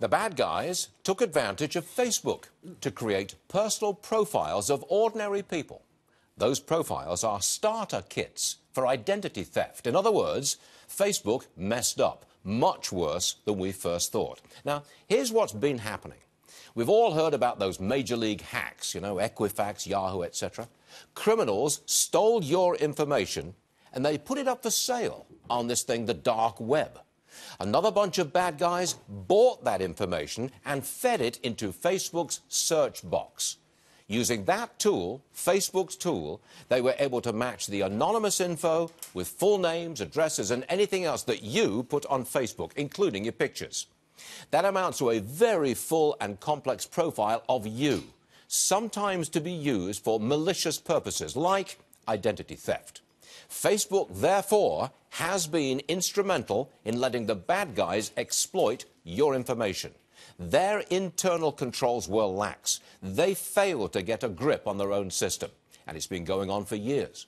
The bad guys took advantage of Facebook to create personal profiles of ordinary people. Those profiles are starter kits for identity theft. In other words, Facebook messed up, much worse than we first thought. Now, here's what's been happening. We've all heard about those major league hacks, you know, Equifax, Yahoo, etc. Criminals stole your information and they put it up for sale on this thing, the dark web. Another bunch of bad guys bought that information and fed it into Facebook's search box. Using that tool, Facebook's tool, they were able to match the anonymous info with full names, addresses, and anything else that you put on Facebook, including your pictures. That amounts to a very full and complex profile of you, sometimes to be used for malicious purposes like identity theft. Facebook, therefore, has been instrumental in letting the bad guys exploit your information. Their internal controls were lax. They failed to get a grip on their own system. And it's been going on for years.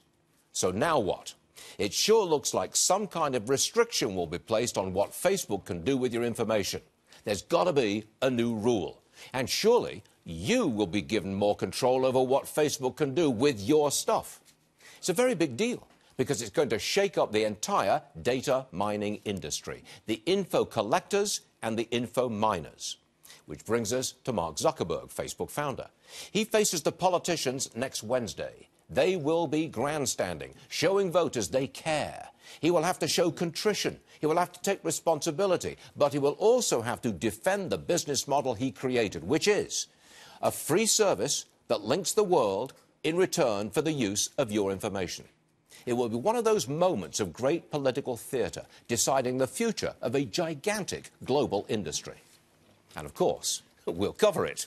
So now what? It sure looks like some kind of restriction will be placed on what Facebook can do with your information. There's got to be a new rule. And surely you will be given more control over what Facebook can do with your stuff. It's a very big deal because it's going to shake up the entire data mining industry, the info collectors and the info miners. Which brings us to Mark Zuckerberg, Facebook founder. He faces the politicians next Wednesday. They will be grandstanding, showing voters they care. He will have to show contrition. He will have to take responsibility. But he will also have to defend the business model he created, which is a free service that links the world in return for the use of your information. It will be one of those moments of great political theatre, deciding the future of a gigantic global industry. And of course, we'll cover it.